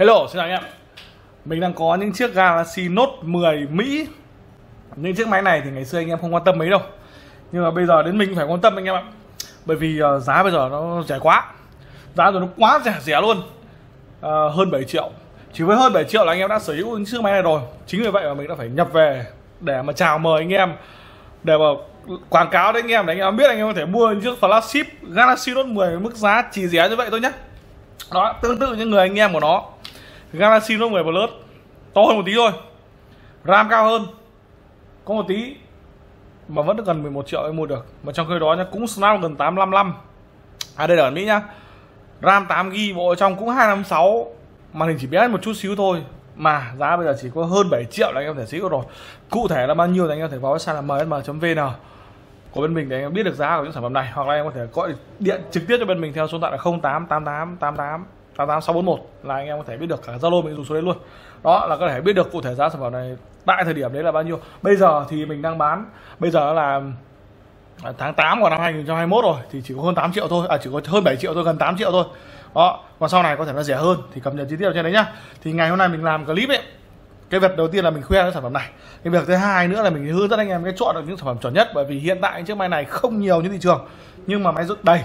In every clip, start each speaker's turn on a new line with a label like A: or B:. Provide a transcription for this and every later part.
A: Hello, xin chào anh em. Mình đang có những chiếc Galaxy Note 10 Mỹ. Những chiếc máy này thì ngày xưa anh em không quan tâm mấy đâu. Nhưng mà bây giờ đến mình phải quan tâm anh em ạ. Bởi vì uh, giá bây giờ nó rẻ quá. Giá rồi nó quá rẻ rẻ luôn. Uh, Hơn 7 triệu. Chỉ với hơn 7 triệu là anh em đã sở hữu những chiếc máy này rồi. Chính vì vậy mà mình đã phải nhập về Để mà chào mời anh em. Để mà quảng cáo đến anh em để anh em biết anh em có thể mua những chiếc flagship Galaxy Note 10 với mức giá chỉ rẻ như vậy thôi nhé. Đó tương tự như người anh em của nó. Galaxy Note 10 Plus, to hơn một tí thôi. RAM cao hơn. Có một tí mà vẫn gần 11 triệu em mua được. Mà trong khi đó nhá, cũng Snapdragon 855 à đây là ở Mỹ nhá. RAM 8GB bộ trong cũng 256 màn hình chỉ bé một chút xíu thôi. Mà giá bây giờ chỉ có hơn 7 triệu là anh em thể xíu rồi. Cụ thể là bao nhiêu thì anh em thể vào website là msm.vn của bên mình để anh em biết được giá của những sản phẩm này. Hoặc là em có thể gọi điện trực tiếp cho bên mình theo số điện thoại là 0888 88 88641 là anh em có thể biết được, cả Zalo mình dùng số đấy luôn. Đó, là có thể biết được cụ thể giá sản phẩm này tại thời điểm đấy là bao nhiêu. Bây giờ thì mình đang bán, bây giờ là à, tháng 8 của năm 2021 rồi, thì chỉ có hơn 8 triệu thôi à chỉ có hơn 7 triệu thôi, gần 8 triệu thôi. Đó, Và sau này có thể nó rẻ hơn, thì cập nhật chi tiết ở trên đấy nhá. Thì ngày hôm nay mình làm clip ấy, cái việc đầu tiên là mình khoe cái sản phẩm này. Cái việc thứ hai nữa là mình hướng dẫn anh em cái chọn được những sản phẩm chuẩn nhất, bởi vì hiện tại chiếc máy này không nhiều như thị trường. Nhưng mà máy rất đầy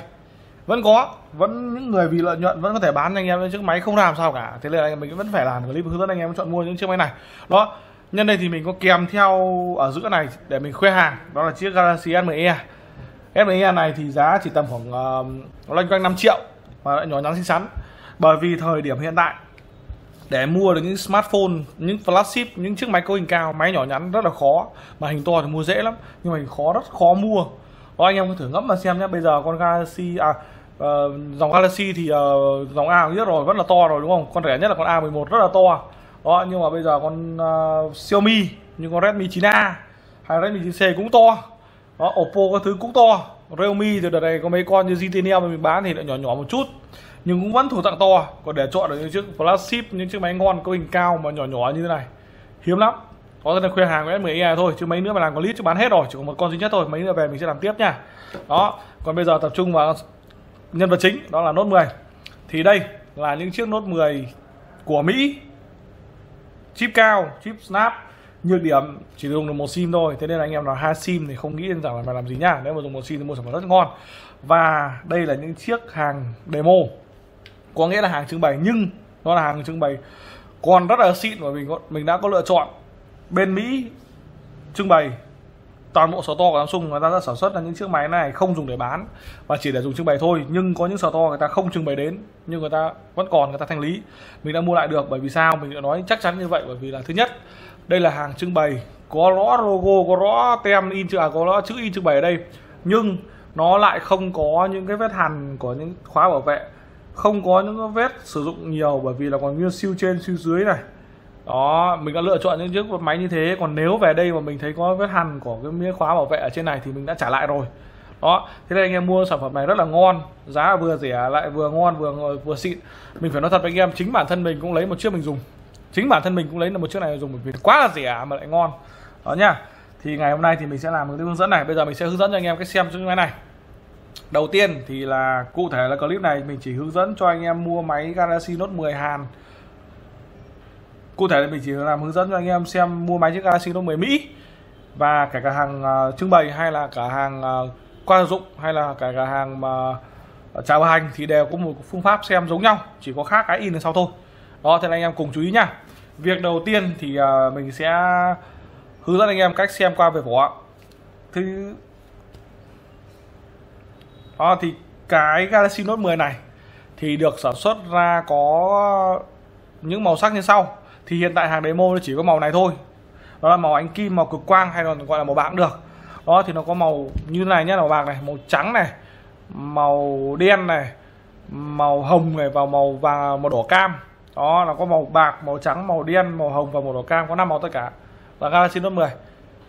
A: vẫn có vẫn những người vì lợi nhuận vẫn có thể bán anh em những chiếc máy không làm sao cả. Thế nên là mình vẫn phải làm clip hướng dẫn anh em chọn mua những chiếc máy này. Đó nhân đây thì mình có kèm theo ở giữa này để mình khoe hàng. Đó là chiếc Galaxy S10e S10e này thì giá chỉ tầm khoảng uh, loanh quanh 5 triệu và lại nhỏ nhắn xinh xắn. Bởi vì thời điểm hiện tại để mua được những smartphone những flagship những chiếc máy cấu hình cao máy nhỏ nhắn rất là khó. Mà hình to thì mua dễ lắm nhưng mà hình khó rất khó mua. Đó anh em có thử ngẫm mà xem nhé. Bây giờ con Galaxy à uh, dòng Galaxy thì uh, dòng A biết rồi vẫn là to rồi đúng không? Con rẻ nhất là con A11 rất là to. Đó nhưng mà bây giờ con uh, Xiaomi như con Redmi 9A hay Redmi 9C cũng to. Đó Oppo các thứ cũng to. Realme thì đợt này có mấy con như GT mà mình bán thì lại nhỏ nhỏ một chút nhưng cũng vẫn thủ tặng to. Còn để chọn được những chiếc flagship những chiếc máy ngon có hình cao mà nhỏ nhỏ như thế này. Hiếm lắm. Có thể khoe hàng của S10e thôi chứ mấy nữa mà làm clip chứ bán hết rồi chỉ còn một con duy nhất thôi. Mấy nữa về mình sẽ làm tiếp nha. Đó còn bây giờ tập trung vào nhân vật chính đó là Note 10 thì đây là những chiếc Note 10 của Mỹ. Chip cao chip snap nhược điểm chỉ dùng được một sim thôi. Thế nên là anh em nào hai sim thì không nghĩ rằng là phải làm gì nhá. Nếu mà dùng một sim thì mua sản phẩm rất ngon. Và đây là những chiếc hàng demo. Có nghĩa là hàng trưng bày nhưng nó là hàng trưng bày còn rất là xịn và mình có, mình đã có lựa chọn. Bên Mỹ trưng bày toàn bộ store to của Samsung người ta đã sản xuất ra những chiếc máy này không dùng để bán và chỉ để dùng trưng bày thôi. Nhưng có những store to người ta không trưng bày đến nhưng người ta vẫn còn người ta thanh lý. Mình đã mua lại được bởi vì sao? Mình đã nói chắc chắn như vậy bởi vì là thứ nhất đây là hàng trưng bày có rõ logo có rõ tem in chữ à, có rõ chữ in trưng bày ở đây. Nhưng nó lại không có những cái vết hằn của những khóa bảo vệ không có những vết sử dụng nhiều bởi vì là còn nguyên siêu trên siêu dưới này đó, mình đã lựa chọn những chiếc máy như thế. Còn nếu về đây mà mình thấy có vết hằn của cái miếng khóa bảo vệ ở trên này thì mình đã trả lại rồi. Đó, thế nên anh em mua sản phẩm này rất là ngon, giá vừa rẻ lại vừa ngon, vừa vừa xịn. Mình phải nói thật với anh em, chính bản thân mình cũng lấy một chiếc mình dùng. Chính bản thân mình cũng lấy là một chiếc này dùng bởi vì quá là rẻ mà lại ngon. Đó nhá thì ngày hôm nay thì mình sẽ làm một cái hướng dẫn này. Bây giờ mình sẽ hướng dẫn cho anh em cách xem chiếc máy này. Đầu tiên thì là, cụ thể là clip này mình chỉ hướng dẫn cho anh em mua máy Galaxy Note 10 Hàn cụ thể là mình chỉ làm hướng dẫn cho anh em xem mua máy chiếc Galaxy Note 10 Mỹ và cả cả hàng uh, trưng bày hay là cả hàng uh, qua dụng hay là cả cả hàng mà à, uh, chào hành thì đều có một phương pháp xem giống nhau chỉ có khác cái in đằng sau thôi. Đó thì anh em cùng chú ý nha. Việc đầu tiên thì uh, mình sẽ hướng dẫn anh em cách xem qua về vỏ thứ đó thì cái Galaxy Note 10 này thì được sản xuất ra có những màu sắc như sau thì hiện tại hàng demo nó chỉ có màu này thôi. Đó là màu ánh kim, màu cực quang hay còn gọi là màu bạc cũng được. Đó, thì nó có màu như này nhé màu bạc này, màu trắng này, màu đen này, màu hồng này và màu và màu đỏ cam. Đó là có màu bạc, màu trắng, màu đen, màu hồng và màu đỏ cam, có năm màu tất cả. Là Galaxy Note 10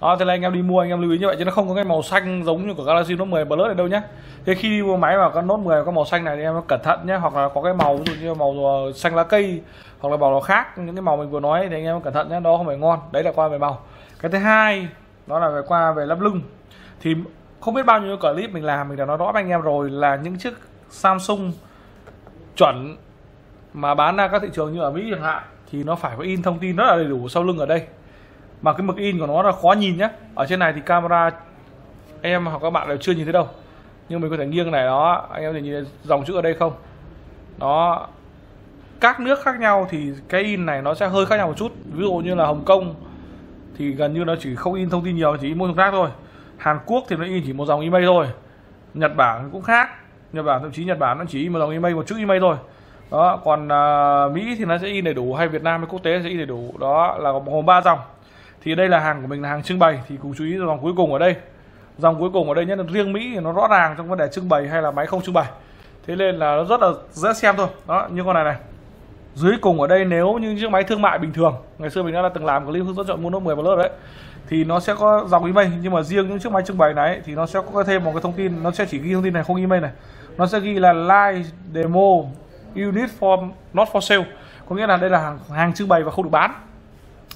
A: đó, thế là anh em đi mua, anh em lưu ý như vậy, chứ nó không có cái màu xanh giống như của Galaxy Note 10 Plus này đâu nhá. Thế khi đi mua máy mà con Note 10 có màu xanh này thì em cẩn thận nhé hoặc là có cái màu, ví dụ như màu ờ, xanh lá cây, hoặc là màu nào khác, những cái màu mình vừa nói thì anh em cẩn thận nhé đó không phải ngon. Đấy là qua về màu. Cái thứ hai, đó là về qua về lắp lưng. Thì không biết bao nhiêu clip mình làm, mình đã nói rõ với anh em rồi là những chiếc Samsung chuẩn mà bán ra các thị trường như ở Mỹ chẳng hạn, thì nó phải có in thông tin rất là đầy đủ sau lưng ở đây mà cái mực in của nó là khó nhìn nhé ở trên này thì camera em hoặc các bạn đều chưa nhìn thấy đâu. Nhưng mình có thể nghiêng này đó anh em thể nhìn dòng chữ ở đây không? Nó các nước khác nhau thì cái in này nó sẽ hơi khác nhau một chút. Ví dụ như là Hồng Kông thì gần như nó chỉ không in thông tin nhiều chỉ in môn khác thôi. Hàn Quốc thì nó in chỉ một dòng email thôi. Nhật Bản cũng khác. Nhật Bản thậm chí Nhật Bản nó chỉ in một dòng email một chữ email thôi. Đó còn uh, Mỹ thì nó sẽ in đầy đủ hay Việt Nam hay quốc tế sẽ in đầy đủ. Đó là gồm ba dòng thì đây là hàng của mình là hàng trưng bày. Thì cùng chú ý dòng cuối cùng ở đây. Dòng cuối cùng ở đây, nhất là riêng Mỹ, thì nó rõ ràng trong vấn đề trưng bày hay là máy không trưng bày. Thế nên là nó rất là dễ xem thôi. Đó, như con này này. Dưới cùng ở đây, nếu như chiếc máy thương mại bình thường, ngày xưa mình đã từng làm clip hướng dẫn chọn mua nốt 10 lớp đấy, thì nó sẽ có dòng email. Nhưng mà riêng những chiếc máy trưng bày này, thì nó sẽ có thêm một cái thông tin, nó sẽ chỉ ghi thông tin này, không email này. Nó sẽ ghi là live demo unit for, not for sale. Có nghĩa là đây là hàng hàng trưng bày và không được bán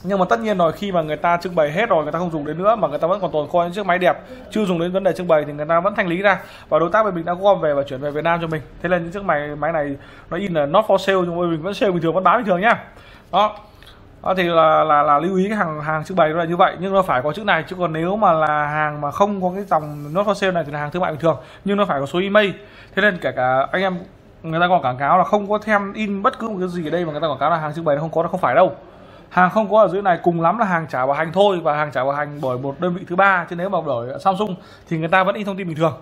A: nhưng mà tất nhiên rồi khi mà người ta trưng bày hết rồi người ta không dùng đến nữa mà người ta vẫn còn tồn kho những chiếc máy đẹp chưa dùng đến vấn đề trưng bày thì người ta vẫn thanh lý ra. Và đối tác bên mình đã gom về và chuyển về Việt Nam cho mình. Thế nên những chiếc máy máy này nó in là not for sale nhưng mà mình vẫn sale bình thường vẫn bán bình thường nhá. Đó. Đó thì là, là là lưu ý cái hàng hàng trưng bày nó là như vậy. Nhưng nó phải có chữ này chứ còn nếu mà là hàng mà không có cái dòng not for sale này thì là hàng thương mại bình thường. Nhưng nó phải có số email. Thế nên kể cả anh em người ta còn quảng cáo là không có thêm in bất cứ một cái gì ở đây mà người ta quảng cáo là hàng trưng bày nó không có nó không phải đâu hàng không có ở dưới này cùng lắm là hàng trả bảo hành thôi và hàng trả bảo hành bởi một đơn vị thứ ba chứ nếu mà đổi Samsung thì người ta vẫn in thông tin bình thường.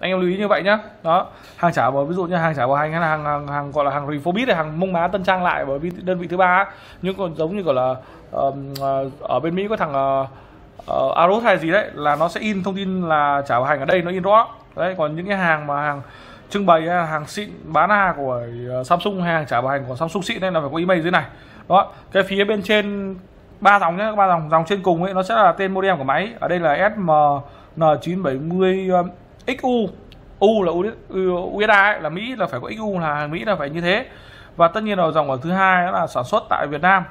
A: Anh em lưu ý như vậy nhá. Đó hàng trả bảo ví dụ như hàng trả bảo hành hay là hàng hàng, hàng gọi là hàng refurbish hay hàng mông má tân trang lại bởi vì đơn vị thứ ba nhưng còn giống như gọi là uh, ở bên mỹ có thằng uh, uh, Aros hay gì đấy là nó sẽ in thông tin là trả bảo hành ở đây nó in rõ đấy còn những cái hàng mà hàng trưng bày hàng xịn bán hàng của Samsung hay hàng trả bảo hành của Samsung xịn nên là phải có email dưới này đó cái phía bên trên ba dòng nhé ba dòng dòng trên cùng ấy nó sẽ là tên model của máy. Ở đây là SMN970 um, XU U là USA ấy, là Mỹ là phải có XU là hàng Mỹ là phải như thế. Và tất nhiên là dòng ở thứ hai là sản xuất tại Việt Nam.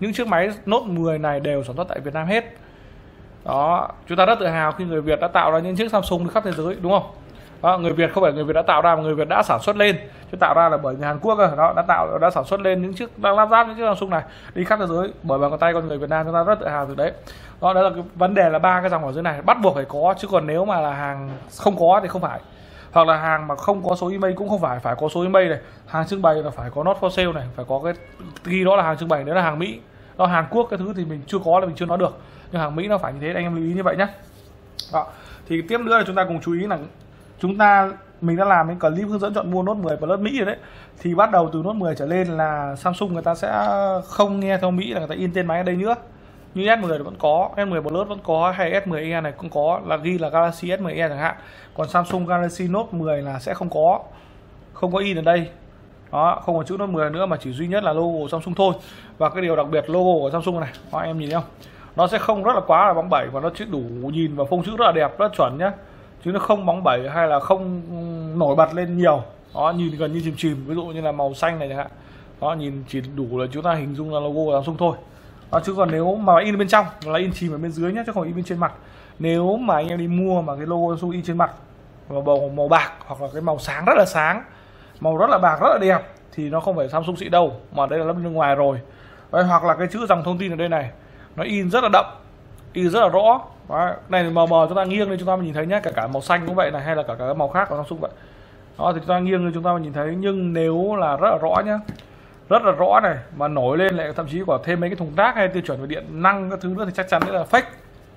A: Những chiếc máy Note 10 này đều sản xuất tại Việt Nam hết. Đó chúng ta rất tự hào khi người Việt đã tạo ra những chiếc Samsung đi khắp thế giới đúng không? Đó, người Việt không phải người Việt đã tạo ra mà người Việt đã sản xuất lên. Chứ tạo ra là bởi người Hàn Quốc đó đã tạo đã sản xuất lên những chiếc đang lắp ráp những chiếc Samsung này. Đi khắp thế giới bởi bằng tay con người Việt Nam chúng ta rất tự hào từ đấy. Đó, đó là cái vấn đề là ba cái dòng ở dưới này. Bắt buộc phải có chứ còn nếu mà là hàng không có thì không phải. Hoặc là hàng mà không có số email cũng không phải. Phải có số email này hàng trưng bày là phải có not for sale này phải có cái ghi đó là hàng trưng bày đấy là hàng Mỹ. Đó Hàn Quốc cái thứ thì mình chưa có là mình chưa nói được. Nhưng hàng Mỹ nó phải như thế anh em lưu ý như vậy nhé đó. thì tiếp nữa là chúng ta cùng chú ý là chúng ta mình đã làm cái clip hướng dẫn chọn mua nốt 10 Plus Mỹ rồi đấy. Thì bắt đầu từ nốt 10 trở lên là Samsung người ta sẽ không nghe theo Mỹ là người ta in tên máy ở đây nữa. Như S10 vẫn có S10 Plus vẫn có hay S10e này cũng có là ghi là Galaxy S10e chẳng hạn. Còn Samsung Galaxy Note 10 là sẽ không có không có in ở đây. Đó không có chữ Note 10 nữa mà chỉ duy nhất là logo Samsung thôi. Và cái điều đặc biệt logo của Samsung này đó, em nhìn thấy không? Nó sẽ không rất là quá là bóng bẩy và nó chỉ đủ nhìn và phông chữ rất là đẹp rất chuẩn nhá chứ nó không bóng bẩy hay là không nổi bật lên nhiều. Đó nhìn gần như chìm chìm ví dụ như là màu xanh này chẳng hạn. Đó nhìn chỉ đủ là chúng ta hình dung là logo của Samsung thôi. Đó, chứ còn nếu mà in bên trong là in chìm ở bên dưới nhé chứ không in bên trên mặt. Nếu mà anh em đi mua mà cái logo Samsung in trên mặt màu màu bạc hoặc là cái màu sáng rất là sáng màu rất là bạc rất là đẹp thì nó không phải Samsung xịn đâu mà đây là lớp bên ngoài rồi. Đấy, hoặc là cái chữ dòng thông tin ở đây này nó in rất là đậm in rất là rõ. Đó, này mờ mờ chúng ta nghiêng lên chúng ta mới nhìn thấy nhé cả cả màu xanh cũng vậy này hay là cả cả màu khác của Samsung vậy. Đó thì chúng ta nghiêng lên chúng ta mới nhìn thấy nhưng nếu là rất là rõ nhá rất là rõ này mà nổi lên lại thậm chí có thêm mấy cái thùng rác hay tiêu chuẩn về điện năng các thứ nữa thì chắc chắn đấy là fake.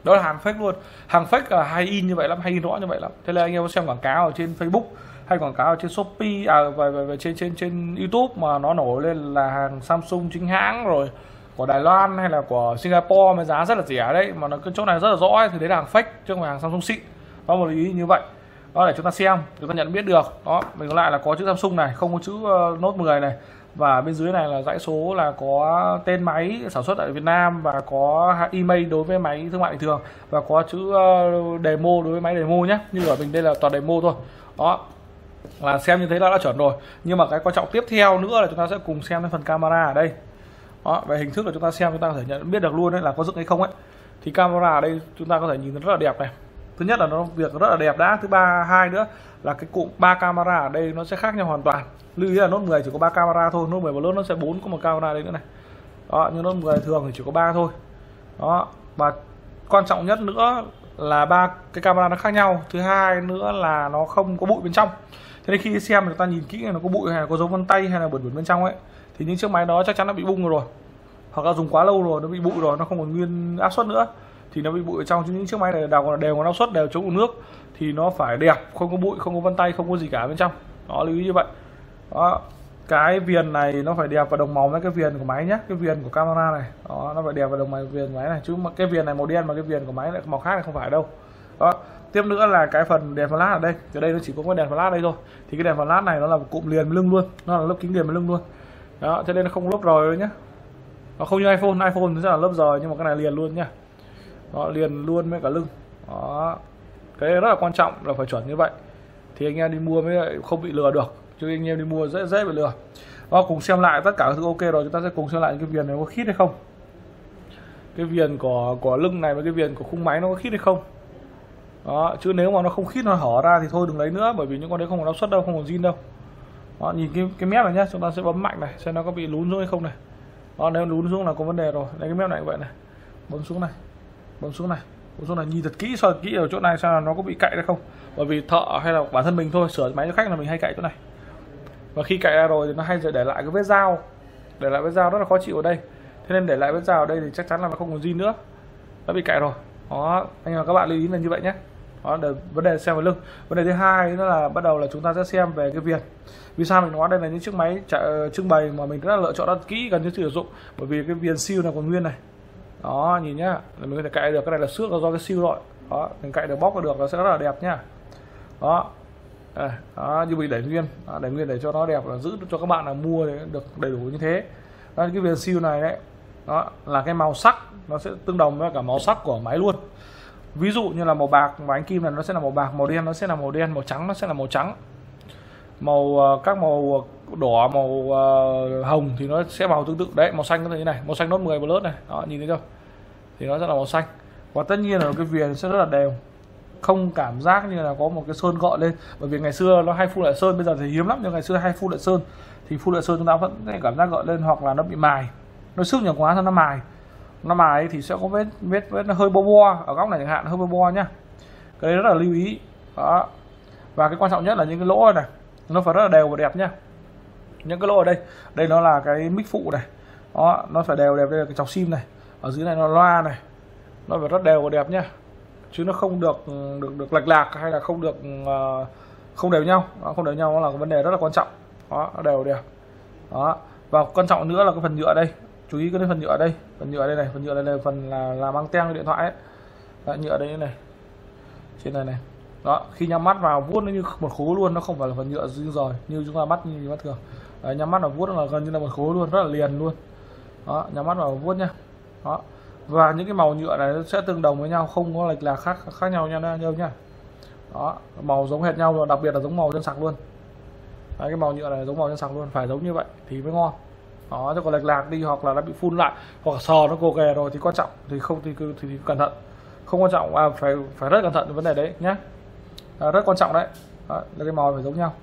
A: Đó là hàng fake luôn. Hàng fake là hay in như vậy lắm hay in rõ như vậy lắm. Thế là anh em có xem quảng cáo ở trên Facebook hay quảng cáo ở trên Shopee à về, về, và trên trên trên YouTube mà nó nổi lên là hàng Samsung chính hãng rồi của Đài Loan hay là của Singapore mà giá rất là rẻ đấy mà nó cái chỗ này rất là rõ ấy, thì đấy là hàng fake chứ không phải hàng Samsung xịn đó một ý như vậy. Đó để chúng ta xem chúng ta nhận biết được. Đó mình lại là có chữ Samsung này không có chữ uh, Note 10 này. Và bên dưới này là dãy số là có tên máy sản xuất tại Việt Nam và có email đối với máy thương mại bình thường và có chữ uh, demo đối với máy demo nhé. Như ở mình đây là toàn demo thôi. Đó là xem như thế là đã chuẩn rồi. Nhưng mà cái quan trọng tiếp theo nữa là chúng ta sẽ cùng xem cái phần camera ở đây đó, về hình thức là chúng ta xem chúng ta có thể nhận biết được luôn đấy là có dựng hay không ấy. Thì camera ở đây chúng ta có thể nhìn rất là đẹp này. Thứ nhất là nó việc rất là đẹp đã. Thứ ba hai nữa là cái cụm ba camera ở đây nó sẽ khác nhau hoàn toàn. Lưu ý là nốt 10 chỉ có ba camera thôi nốt 10 và lớn nó sẽ bốn có một camera đây nữa này. Đó nhưng nốt 10 thường thì chỉ có ba thôi. Đó và quan trọng nhất nữa là ba cái camera nó khác nhau. Thứ hai nữa là nó không có bụi bên trong. Thế nên khi xem chúng ta nhìn kỹ nó có bụi hay là có dấu vân tay hay là bẩn bẩn bên trong ấy thì những chiếc máy đó chắc chắn nó bị bung rồi. Hoặc là dùng quá lâu rồi, nó bị bụi rồi, nó không còn nguyên áp suất nữa. Thì nó bị bụi ở trong những chiếc máy này đều đều có áp suất, đều chống nước. Thì nó phải đẹp, không có bụi, không có vân tay, không có gì cả bên trong. Đó, lưu ý như vậy. Đó, cái viền này nó phải đẹp và đồng màu với cái viền của máy nhé cái viền của camera này. Đó, nó phải đẹp và đồng màu viền của máy này. Chứ mà cái viền này màu đen mà cái viền của máy lại màu khác này không phải đâu. Đó, tiếp nữa là cái phần đèn flash ở đây. Ở đây nó chỉ có cái đèn flash đây thôi. Thì cái đèn flash này nó là một cụm liền với lưng luôn. Nó là lớp kính liền với lưng luôn đó cho nên nó không lốp rồi đâu nhá. Nó không như iphone iphone nó là lốp rồi nhưng mà cái này liền luôn nhá. Đó, liền luôn với cả lưng. Đó cái rất là quan trọng là phải chuẩn như vậy. Thì anh em đi mua mới không bị lừa được chứ anh em đi mua dễ dễ bị lừa. Đó, cùng xem lại tất cả các thứ ok rồi chúng ta sẽ cùng xem lại cái viền này có khít hay không. Cái viền của của lưng này và cái viền của khung máy nó có khít hay không. Đó chứ nếu mà nó không khít nó hở ra thì thôi đừng lấy nữa bởi vì những con đấy không có áp suất đâu không còn zin đâu đó, nhìn cái cái mép này nhá chúng ta sẽ bấm mạnh này xem nó có bị lún xuống hay không này. Đó nếu lún xuống là có vấn đề rồi. Đây cái mép này vậy này. Bấm xuống này. Bấm xuống này. Bấm xuống này. Nhìn thật kỹ soi kỹ ở chỗ này xem là nó có bị cạy hay không. Bởi vì thợ hay là bản thân mình thôi sửa máy cho khách là mình hay cạy chỗ này. Và khi cạy ra rồi thì nó hay để lại cái vết dao. Để lại vết dao rất là khó chịu ở đây. Thế nên để lại vết dao ở đây thì chắc chắn là nó không còn gì nữa. Đã bị cạy rồi. Đó anh em các bạn lưu ý là như vậy nhé đó là vấn đề xem vào lưng. Vấn đề thứ hai đó là bắt đầu là chúng ta sẽ xem về cái việc vì sao mình nói đây là những chiếc máy ờ, trưng bày mà mình rất là lựa chọn rất kỹ gần như sử dụng. Bởi vì cái viền siêu này còn nguyên này. Đó nhìn nhá mình có thể cạy được cái này là xước do cái siêu rồi đó mình cạy được bóc được nó sẽ rất là đẹp nhá. Đó đó như mình đẩy nguyên. Đó, đẩy nguyên để cho nó đẹp là giữ cho các bạn là mua được đầy đủ như thế. Đó, cái viền siêu này đấy đó là cái màu sắc nó sẽ tương đồng với cả màu sắc của máy luôn ví dụ như là màu bạc và ánh kim là nó sẽ là màu bạc màu đen nó sẽ là màu đen màu trắng nó sẽ là màu trắng. Màu ờ, các màu ờ, đỏ màu uh, hồng thì nó sẽ màu tương tự. Đấy màu xanh nó như này màu xanh nốt 10 lớp này. Đó nhìn thấy không thì nó sẽ là màu xanh. Và tất nhiên là cái viền sẽ rất là đều. Không cảm giác như là có một cái sơn gọn lên. Bởi vì ngày xưa nó hay phun lại sơn bây giờ thì hiếm lắm. Nhưng ngày xưa hay phun lại sơn thì phun lại sơn chúng ta vẫn cảm giác gọn lên hoặc là nó bị mài. Nó sức nhiều quá nó mài nó mài thì sẽ có vết vết vết nó hơi bo bo ở góc này chẳng hạn hơi bo bo nhá. Cái đấy rất là lưu ý. Đó. Và cái quan trọng nhất là những cái lỗ này nó phải rất là đều và đẹp nhá. Những cái lỗ ở đây đây nó là cái mic phụ này. Đó nó phải đều đẹp đây là cái chọc sim này. Ở dưới này nó loa này. Nó phải rất đều và đẹp nhá. Chứ nó không được được được lệch lạc hay là không được uh, không đều nhau. Đó, không đều nhau nó là cái vấn đề rất là quan trọng. Đó đều đẹp. Đó. Và quan trọng nữa là cái phần nhựa đây chú ý cái phần nhựa đây. Phần nhựa đây này phần nhựa đây là phần là là mang teng điện thoại ấy. Đấy, nhựa đây này. Trên này này. Đó khi nhắm mắt vào vuốt nó như một khối luôn nó không phải là phần nhựa riêng rồi như chúng ta mắt như mắt thường. Đấy, nhắm mắt vào vuốt là gần như là một khối luôn rất là liền luôn. Đó nhắm mắt vào vuốt nhá. Đó. Và những cái màu nhựa này sẽ tương đồng với nhau không có lệch lạc khác khác nhau nha nhau nhá. Đó màu giống hệt nhau và đặc biệt là giống màu chân sạc luôn. Đấy, cái màu nhựa này giống màu chân sạc luôn phải giống như vậy thì mới ngon đó chứ còn lệch lạc đi hoặc là nó bị phun lại hoặc sò nó gồ ghề rồi thì quan trọng thì không thì, thì, thì, thì cẩn thận. Không quan trọng à, phải phải rất cẩn thận vấn đề đấy nhé à, rất quan trọng đấy. Đó, là cái màu phải giống nhau.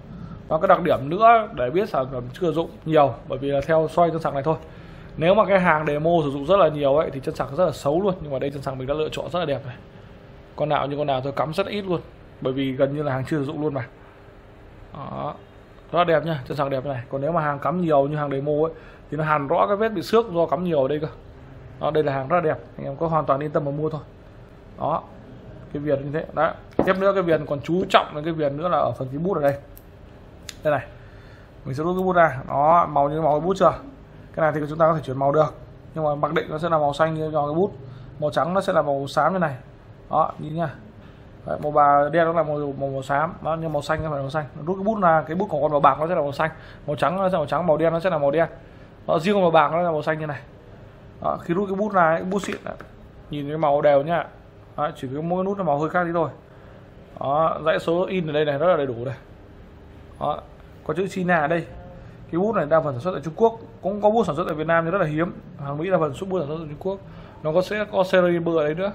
A: Và cái đặc điểm nữa để biết sản phẩm chưa dụng nhiều bởi vì là theo xoay chân sạc này thôi. Nếu mà cái hàng demo sử dụng rất là nhiều ấy thì chân sạc rất là xấu luôn nhưng mà đây chân sạc mình đã lựa chọn rất là đẹp này. Con nào như con nào tôi cắm rất ít luôn bởi vì gần như là hàng chưa sử dụng luôn mà. Đó rất là đẹp nha, chân sạc đẹp này. Còn nếu mà hàng cắm nhiều như hàng demo ấy, thì nó hàn rõ cái vết bị xước do cắm nhiều ở đây cơ. Đó, đây là hàng rất là đẹp, anh em có hoàn toàn yên tâm mà mua thôi. Đó, cái viền như thế. Đó tiếp nữa cái viền còn chú trọng đến cái viền nữa là ở phần cái bút ở đây. Đây này, mình sẽ rút cái bút ra. Nó màu như màu cái bút chưa? Cái này thì chúng ta có thể chuyển màu được, nhưng mà mặc định nó sẽ là màu xanh như cho cái bút. Màu trắng nó sẽ là màu xám như này. Đó, nhìn nha Đấy, màu bà đen nó là màu màu, màu xám. Đó nhưng màu xanh nó phải màu xanh. Rút cái bút là cái bút của con màu bạc nó sẽ là màu xanh. Màu trắng nó sẽ là màu trắng màu đen nó sẽ là màu đen. Đó, riêng màu bạc nó là màu xanh như này. Đó, khi rút cái bút ra cái bút xịn này, nhìn cái màu đều nhá. Đó, chỉ có mỗi nút là màu hơi khác đi thôi. Đó, dãy số in ở đây này rất là đầy đủ này, đó, có chữ China ở đây. Cái bút này đa phần sản xuất ở Trung Quốc. Cũng có bút sản xuất ở Việt Nam nhưng rất là hiếm. Hàng Mỹ đa phần xuất bút sản xuất ở Trung Quốc. Nó có sẽ có serial bơ ở đấy nữa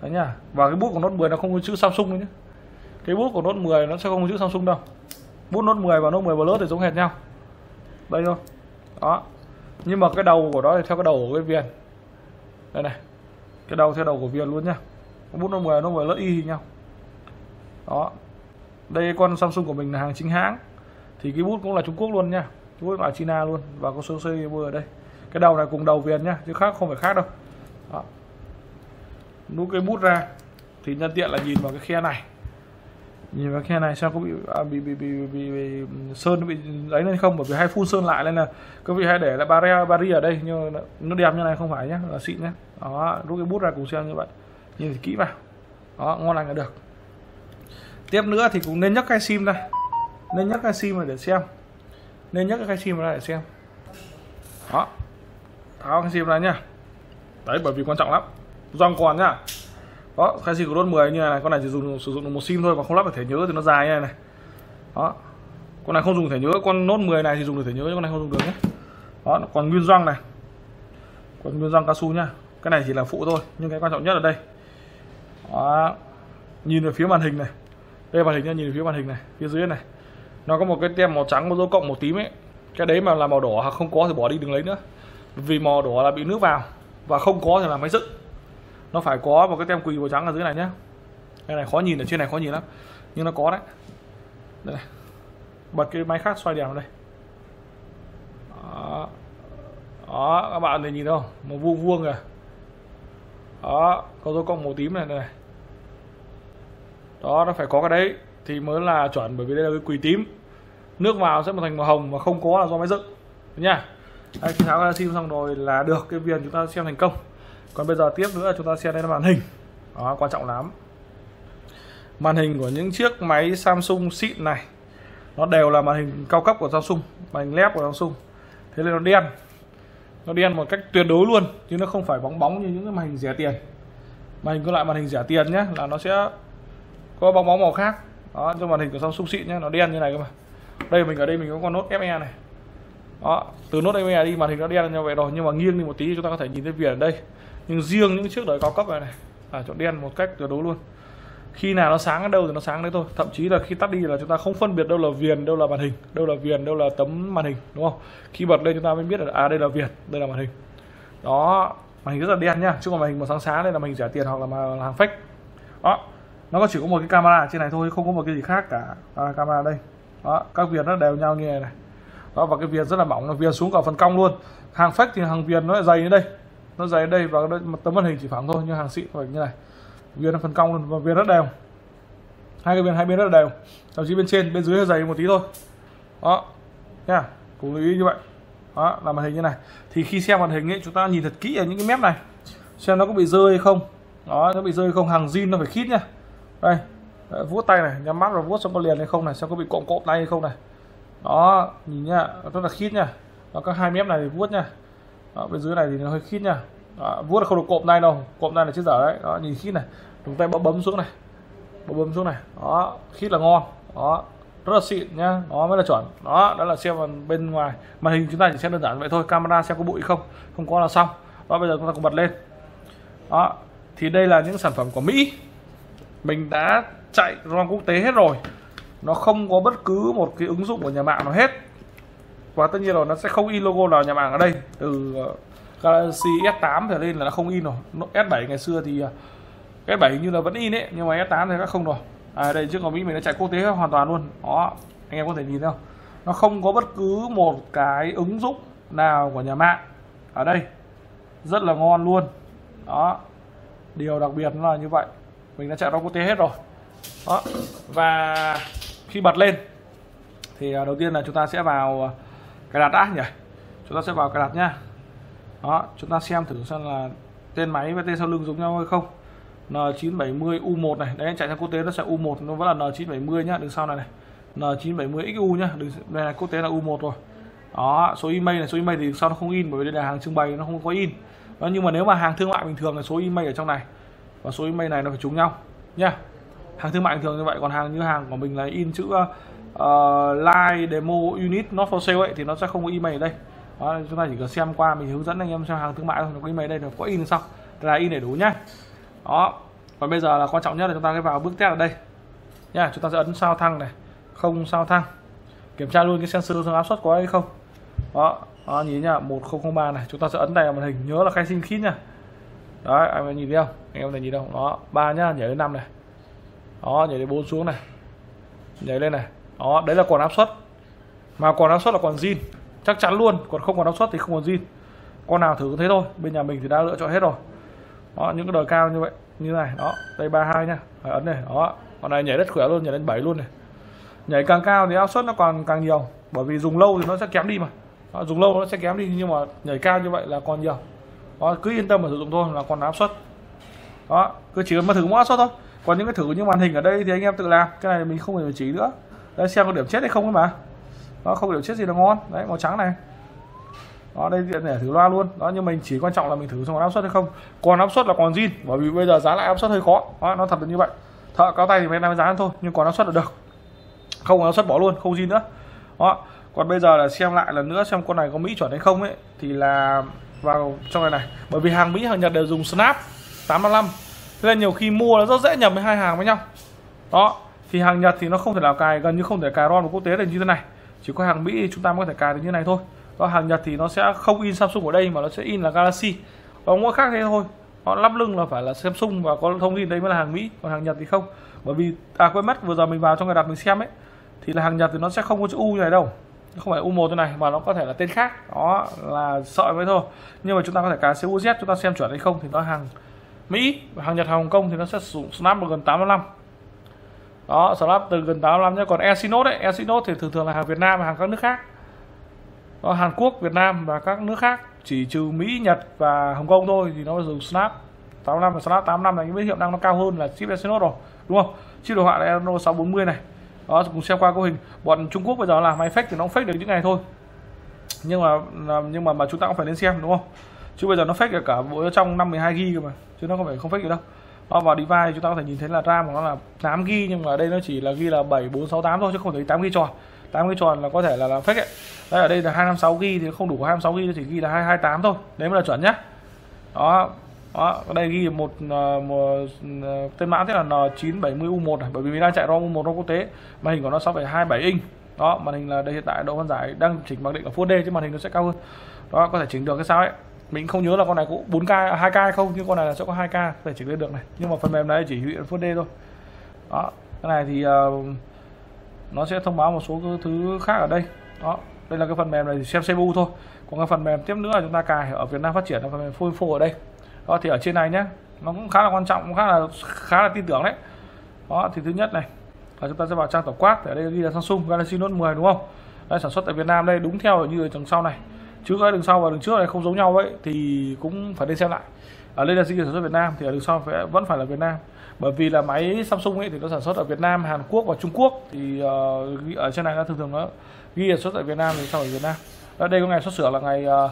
A: đấy nhá. Và cái bút của Note 10 nó không có chữ Samsung nữa nhé cái bút của Note 10 nó sẽ không có chữ Samsung đâu. Bút Note 10 và Note 10 Plus thì giống hệt nhau. Đây thôi. Đó. Nhưng mà cái đầu của nó thì theo cái đầu của cái viền đây này. Cái đầu theo đầu của viền luôn nhá. Bút Note 10 Note 10 Plus y nhau. Đó. Đây con Samsung của mình là hàng chính hãng. Thì cái bút cũng là Trung Quốc luôn nha Trung Quốc là China luôn. Và có số CB ở đây. Cái đầu này cùng đầu viền nhá. Chứ khác không phải khác đâu. Đó nút cái bút ra thì nhân tiện là nhìn vào cái khe này. Nhìn vào khe này xem có bị à, bị, bị, bị, bị, bị sơn bị ấy lên không? Bởi vì hay phun sơn lại nên là các vị hãy để lại barrier barrier ở đây nhưng nó đẹp như này không phải nhá là xịn nhá. Đó rút cái bút ra cùng xem như vậy. Nhìn thì kỹ vào. Đó ngon lành là được. Tiếp nữa thì cũng nên nhấc cái sim ra. Nên nhấc cái sim này để xem. Nên nhấc cái sim ra để xem. Đó tháo cái sim ra nhá. Đấy bởi vì quan trọng lắm giòn còn nhá. Đó khai sim của đốt 10 như này, này con này chỉ dùng sử dụng được một sim thôi và không lắp được thẻ nhớ thì nó dài như này này. Đó con này không dùng thẻ nhớ con nốt 10 này thì dùng được thẻ nhớ con này không dùng được nhé đó còn nguyên răng này. Còn nguyên răng cao su nhá. Cái này chỉ là phụ thôi nhưng cái quan trọng nhất ở đây. Đó. nhìn về phía màn hình này. Đây màn hình nhá nhìn về phía màn hình này phía dưới này. Nó có một cái tem màu trắng một dấu cộng màu tím ấy. Cái đấy mà là màu đỏ hoặc không có thì bỏ đi đừng lấy nữa. Vì màu đỏ là bị nước vào và không có thì là máy dựng nó phải có một cái tem quỳ màu trắng ở dưới này nhé cái này khó nhìn ở trên này khó nhìn lắm. Nhưng nó có đấy. Đây. Này. bật cái máy khác xoay đèn vào đây. Đó, đó các bạn này nhìn đâu. Một vuông vuông kìa. Đó có dấu cộng màu tím này này. Đó nó phải có cái đấy thì mới là chuẩn bởi vì đây là cái quỳ tím. Nước vào sẽ thành màu hồng mà không có là do máy dựng. Nha đây, khi tháo ra sim xong rồi là được cái viền chúng ta xem thành công còn bây giờ tiếp nữa chúng ta xem đây là màn hình. Đó, quan trọng lắm. Màn hình của những chiếc máy Samsung xịn này, nó đều là màn hình cao cấp của Samsung, màn hình led của Samsung. Thế nên nó đen. Nó đen một cách tuyệt đối luôn, chứ nó không phải bóng bóng như những cái màn hình rẻ tiền. Màn hình có lại màn hình rẻ tiền nhé là nó sẽ có bóng bóng màu khác. Đó trong màn hình của Samsung xịn nhé nó đen như này cơ mà. Đây mình ở đây mình có con nốt FE này. Đó, từ nốt FE đi, màn hình nó đen như vậy rồi, nhưng mà nghiêng đi một tí chúng ta có thể nhìn thấy viền ở đây nhưng riêng những chiếc đời cao cấp này này là chọn đen một cách tuyệt đối luôn. Khi nào nó sáng ở đâu thì nó sáng đấy thôi. Thậm chí là khi tắt đi là chúng ta không phân biệt đâu là viền đâu là màn hình đâu là viền đâu là tấm màn hình đúng không? Khi bật lên chúng ta mới biết là à đây là viền đây là màn hình. Đó màn hình rất là đen nhá chứ còn màn hình màu sáng sáng đây là màn hình trả tiền hoặc là mà hàng fake. Đó nó có chỉ có một cái camera trên này thôi không có một cái gì khác cả. À, camera đây. Đó các viền nó đều nhau như này, này. Đó và cái viền rất là mỏng nó viền xuống cả phần cong luôn. Hàng fake thì hàng viền nó lại dày như đây nó dày đây và tấm màn hình chỉ phẳng thôi như hàng xịn phải như này. Viền là phần cong luôn và viền rất đều. Hai cái viền hai bên rất là đều. Thậm chí bên trên bên dưới hơi dày một tí thôi. Đó. Nha cùng lưu ý như vậy. Đó là màn hình như này. Thì khi xem màn hình ấy chúng ta nhìn thật kỹ ở những cái mép này. Xem nó có bị rơi hay không. Đó nó bị rơi hay không hàng zin nó phải khít nhá. Đây. Đấy, vuốt tay này nhắm mắt rồi vuốt xong có liền hay không này xem có bị cộm cộm tay hay không này. Đó nhìn nhá rất là khít nhá. Và các hai mép này thì vuốt nhá đó, bên dưới này thì nó hơi khít nha. Đó, vuốt là không được cộm này đâu. Cộm này là chết dở đấy. Đó nhìn khít này. Dùng tay bấm bấm xuống này. Bấm bấm xuống này. Đó khít là ngon. Đó rất là xịn nhá. Nó mới là chuẩn. Đó đó là xem bên ngoài. Màn hình chúng ta chỉ xem đơn giản vậy thôi. Camera xem có bụi không? Không có là xong. Đó bây giờ chúng ta cùng bật lên. Đó thì đây là những sản phẩm của Mỹ. Mình đã chạy ROM quốc tế hết rồi. Nó không có bất cứ một cái ứng dụng của nhà mạng nào hết và tất nhiên là nó sẽ không in logo nào nhà mạng ở đây. Từ ờ, Galaxy S8 trở lên là nó không in rồi. S7 ngày xưa thì ờ, S7 như là vẫn in ấy, nhưng mà S8 thì nó không rồi. À đây trước của Mỹ mình đã chạy quốc tế hoàn toàn luôn. Đó, anh em có thể nhìn thấy không? Nó không có bất cứ một cái ứng dụng nào của nhà mạng ở đây. Rất là ngon luôn. Đó, điều đặc biệt là như vậy. Mình đã chạy ra quốc tế hết rồi. Đó, và khi bật lên thì ờ, đầu tiên là chúng ta sẽ vào cài đặt đã nhỉ? Chúng ta sẽ vào cài đặt nhá đó chúng ta xem thử xem là tên máy và tên sau lưng giống nhau hay không. N970 U1 này. Đấy chạy sang quốc tế nó sẽ U1 nó vẫn là N970 nhá đứng sau này này. N970 XU nhá đứng đây là quốc tế là U1 rồi. Đó số email này số email thì sau nó không in bởi vì đây là hàng trưng bày nó không có in. Đó, nhưng mà nếu mà hàng thương mại bình thường là số email ở trong này. Và số email này nó phải trùng nhau nhá. Hàng thương mại bình thường như vậy còn hàng như hàng của mình là in chữ uh, live demo unit not for sale ấy thì nó sẽ không có email ở đây. Đó, chúng ta chỉ cần xem qua mình hướng dẫn anh em xem hàng thương mại thôi nó có email đây là có in xong là in để đủ nhá. Đó và bây giờ là quan trọng nhất là chúng ta sẽ vào bước test ở đây. Nha chúng ta sẽ ấn sao thăng này không sao thăng. Kiểm tra luôn cái sensor xuống áp suất có hay không. Đó, đó nhìn nhá 1003 này chúng ta sẽ ấn tay vào màn hình nhớ là khai sinh khít nha đấy anh em nhìn thấy không? Anh em này nhìn đâu? Đó ba nhá nhảy lên năm này. Đó nhảy lên bốn xuống này. Nhảy lên này đó đấy là còn áp suất mà còn áp suất là còn zin chắc chắn luôn còn không còn áp suất thì không còn zin con nào thử cũng thế thôi bên nhà mình thì đã lựa chọn hết rồi. Đó những cái đời cao như vậy như này. Đó đây 32 nha Phải ấn này. Đó con này nhảy rất khỏe luôn nhảy lên 7 luôn này. Nhảy càng cao thì áp suất nó còn càng nhiều bởi vì dùng lâu thì nó sẽ kém đi mà. Đó, dùng lâu nó sẽ kém đi nhưng mà nhảy cao như vậy là còn nhiều. Đó, cứ yên tâm mà sử dụng thôi là còn áp suất đó cứ chỉ cần mà thử mỗi áp suất thôi. Còn những cái thử như màn hình ở đây thì anh em tự làm cái này mình không phải chỉ nữa đây xem có điểm chết hay không ấy mà. Nó không điểm chết gì là ngon. Đấy màu trắng này. Đó đây điện để thử loa luôn. Đó nhưng mình chỉ quan trọng là mình thử xong áp suất hay không. Còn áp suất là còn zin bởi vì bây giờ giá lại áp suất hơi khó. Đó, nó thật là như vậy. Thợ cao tay thì phải làm giá thôi nhưng còn áp suất là được. Không áp suất bỏ luôn không zin nữa. Đó còn bây giờ là xem lại lần nữa xem con này có mỹ chuẩn hay không ấy thì là vào trong này này. Bởi vì hàng mỹ hàng nhật đều dùng snap 855 thế nên nhiều khi mua nó rất dễ nhầm với hai hàng với nhau. Đó thì hàng nhật thì nó không thể nào cài, gần như không thể cài ROM của quốc tế được như thế này. Chỉ có hàng mỹ chúng ta mới có thể cài được như này thôi. Đó hàng nhật thì nó sẽ không in samsung ở đây mà nó sẽ in là galaxy. Và mỗi khác thế thôi. Họ lắp lưng là phải là samsung và có thông tin đấy mới là hàng mỹ, còn hàng nhật thì không. Bởi vì à quên mất, vừa giờ mình vào trong người đặt mình xem ấy, thì là hàng nhật thì nó sẽ không có chữ u như này đâu. Không phải U1 thế này, mà nó có thể là tên khác. Đó, là sợi với thôi. Nhưng mà chúng ta có thể cài CUZ chúng ta xem chuẩn hay không thì nó hàng Mỹ hàng Nhật, hàng Hồng Kông thì nó sẽ sử dụng Snapdragon 85 đó slab từ gần 85 nhé còn Exynos đấy Exynos thì thường thường là hàng Việt Nam và hàng các nước khác. Đó, Hàn Quốc Việt Nam và các nước khác. Chỉ trừ Mỹ Nhật và Hồng Kông thôi thì nó dùng Snap. 85 và Snap 85 là những hiệu năng nó cao hơn là chip Exynos rồi đúng không? Chip đồ họa là Exynos 640 này. Đó cùng xem qua cấu hình. Bọn Trung Quốc bây giờ làm máy fake thì nó fake được những ngày thôi. Nhưng mà nhưng mà mà chúng ta cũng phải nên xem đúng không? Chứ bây giờ nó fake được cả bộ trong 52 g cơ mà chứ nó không phải không fake được đâu đó vào device chúng ta có thể nhìn thấy là RAM của nó là 8 g nhưng mà ở đây nó chỉ là ghi là 7468 thôi chứ không thấy 8 g tròn. 8 g tròn là có thể là làm fake ấy. đây ở đây là 256 g thì không đủ 256 g chỉ ghi là 228 thôi. Đấy mới là chuẩn nhá. Đó đó ở đây ghi một, ờ, một, một tên mã thế là N970U1 này bởi vì mình đang chạy ROM U1 ROM quốc tế màn hình của nó 6,27 inch. Đó màn hình là đây hiện tại độ phân giải đang chỉnh mặc định ở Full HD chứ màn hình nó sẽ cao hơn. Đó có thể chỉnh được cái sao ấy mình không nhớ là con này có 4K 2K hay không nhưng con này là sẽ có 2K có thể chỉnh lên được này. Nhưng mà phần mềm này chỉ hiện Full D thôi. Đó cái này thì uh, nó sẽ thông báo một số thứ khác ở đây. Đó đây là cái phần mềm này thì xem CPU thôi. Còn cái phần mềm tiếp nữa là chúng ta cài ở Việt Nam phát triển là phần mềm full info ở đây. Đó thì ở trên này nhé nó cũng khá là quan trọng cũng khá là khá là tin tưởng đấy. Đó thì thứ nhất này là chúng ta sẽ vào trang tổng quát ở đây ghi là Samsung Galaxy Note 10 đúng không? Đây sản xuất tại Việt Nam đây đúng theo như ở đằng sau này chứ cái đường sau và đường trước này không giống nhau ấy thì cũng phải nên xem lại. Ở đây là ghi sản xuất Việt Nam thì ở đường sau phải, vẫn phải là Việt Nam. Bởi vì là máy Samsung ấy thì nó sản xuất ở Việt Nam Hàn Quốc và Trung Quốc. Thì uh, ở trên này nó thường thường nó ghi sản xuất tại Việt Nam thì sau ở Việt Nam. Ở đây có ngày xuất xưởng là ngày uh,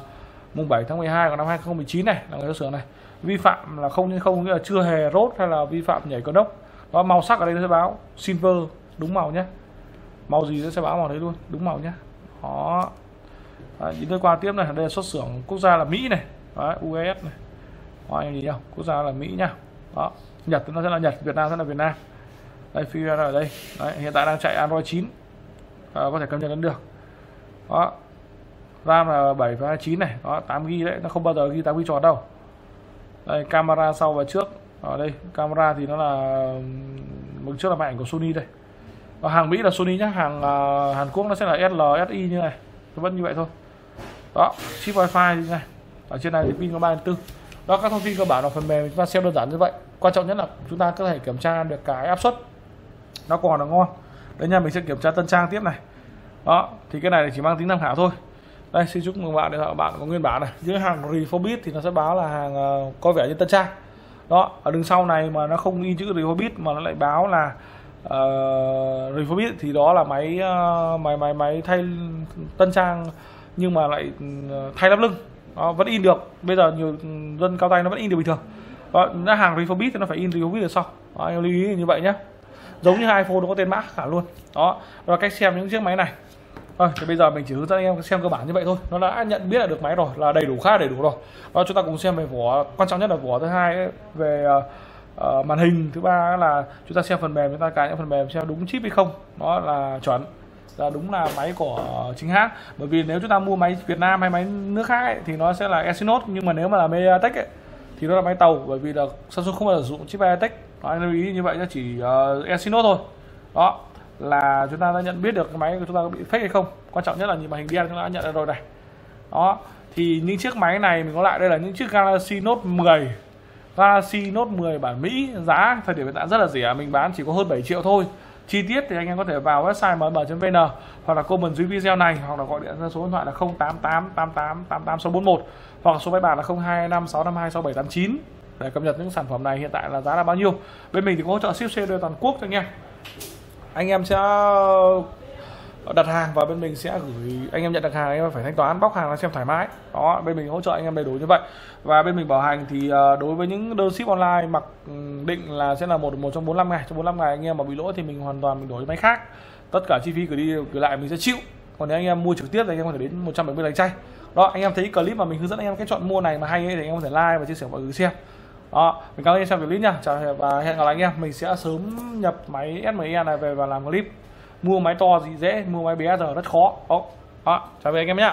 A: mùng 7 tháng 12 của năm 2019 này là ngày xuất xưởng này. Vi phạm là không nhưng không nghĩa là chưa hề rốt hay là vi phạm nhảy cờ đốc. Đó màu sắc ở đây nó sẽ báo silver đúng màu nhé màu gì nó sẽ báo màu đấy luôn đúng màu nhé đó. Đấy, những cái qua tiếp này đây là xuất xưởng quốc gia là Mỹ này Đấy, US này. Đó, anh nhìn nhau, quốc gia là Mỹ nhá. Đó Nhật nó sẽ là Nhật Việt Nam sẽ là Việt Nam. Đây phi ở đây. Đấy, hiện tại đang chạy Android 9 à, ờ, có thể cập nhật đến được. Đó RAM là 7,29 này. Đó 8 GB đấy nó không bao giờ ghi 8 GB tròn đâu. Đây camera sau và trước. Ở đây camera thì nó là mực trước là máy ảnh của Sony đây. Và hàng Mỹ là Sony nhá. Hàng uh, Hàn Quốc nó sẽ là SL SI như này. Vẫn như vậy thôi đó chip wifi như này ở trên này thì pin có 3 4 đó các thông tin cơ bản là phần mềm chúng ta xem đơn giản như vậy. Quan trọng nhất là chúng ta có thể kiểm tra được cái áp suất nó còn là ngon. Đấy nha mình sẽ kiểm tra tân trang tiếp này. Đó thì cái này chỉ mang tính tham khảo thôi. Đây xin chúc mừng bạn để bạn có nguyên bản này. Dưới hàng refobit thì nó sẽ báo là hàng uh, có vẻ như tân trang. Đó ở đường sau này mà nó không in chữ refobit mà nó lại báo là uh, refobit thì đó là máy uh, máy máy máy thay tân trang nhưng mà lại ờ, thay lắp lưng. Đó, vẫn in được. Bây giờ nhiều dân cao tay nó vẫn in được bình thường. Đó, nó hàng refobit thì nó phải in refobit được sau. Đó, em lưu ý như vậy nhé giống như iPhone nó có tên mã cả luôn. Đó là cách xem những chiếc máy này. Rồi thì bây giờ mình chỉ hướng dẫn anh em xem cơ bản như vậy thôi. Nó đã nhận biết là được máy rồi là đầy đủ khá đầy đủ rồi. Đó chúng ta cùng xem về vỏ quan trọng nhất là vỏ thứ hai ấy, về uh, màn hình. Thứ ba là chúng ta xem phần mềm chúng ta cài những phần mềm xem đúng chip hay không. Đó là chuẩn là đúng là máy của chính hãng. Bởi vì nếu chúng ta mua máy Việt Nam hay máy nước khác ấy, thì nó sẽ là Exynos. Nhưng mà nếu mà là Mediatek ấy, thì nó là máy tàu. Bởi vì là Samsung không bao giờ sử dụng chip Mediatek đó, anh lưu ý như vậy nó chỉ uh, Exynos thôi. Đó là chúng ta đã nhận biết được cái máy của chúng ta có bị fake hay không. Quan trọng nhất là nhìn màn hình đen chúng ta đã nhận ra rồi này. Đó thì những chiếc máy này mình có lại đây là những chiếc Galaxy Note 10 Galaxy Note 10 bản Mỹ giá thời điểm hiện tại rất là rẻ. Mình bán chỉ có hơn 7 triệu thôi chi tiết thì anh em có thể vào website mm.vn hoặc là comment dưới video này, hoặc là gọi điện ra số điện thoại là 0888888641 hoặc số máy bàn là 0256526789 để cập nhật những sản phẩm này hiện tại là giá là bao nhiêu. Bên mình thì có hỗ trợ ship xe toàn quốc cho anh em. Anh em sẽ đặt hàng và bên mình sẽ gửi anh em nhận đặt hàng anh em phải thanh toán bóc hàng là xem thoải mái đó bên mình hỗ trợ anh em đầy đủ như vậy và bên mình bảo hành thì đối với những đơn ship online mặc định là sẽ là một một trong 45 ngày trong 45 ngày anh em mà bị lỗi thì mình hoàn toàn mình đổi máy khác tất cả chi phí gửi đi gửi lại mình sẽ chịu còn nếu anh em mua trực tiếp thì anh em có thể đến 170 lành chay đó anh em thấy clip mà mình hướng dẫn anh em cách chọn mua này mà hay ấy, thì anh em có thể like và chia sẻ mọi người xem đó mình cảm ơn anh em xem clip nha chào và hẹn gặp lại anh em mình sẽ sớm nhập máy SME này về và làm clip mua máy to gì dễ mua máy bé giờ rất khó đó, đó. À, chào về anh em nhé